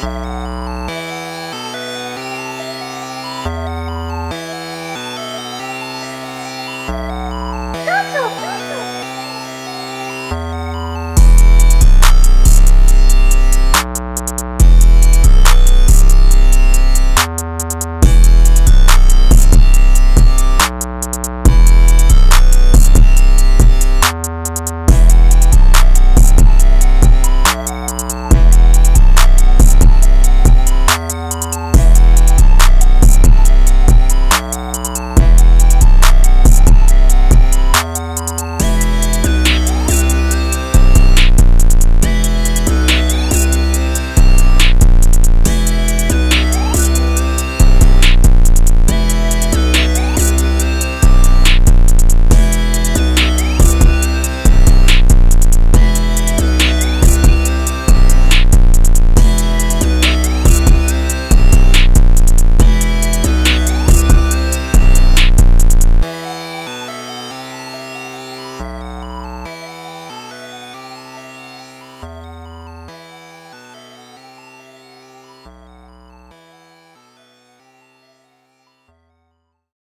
Bye.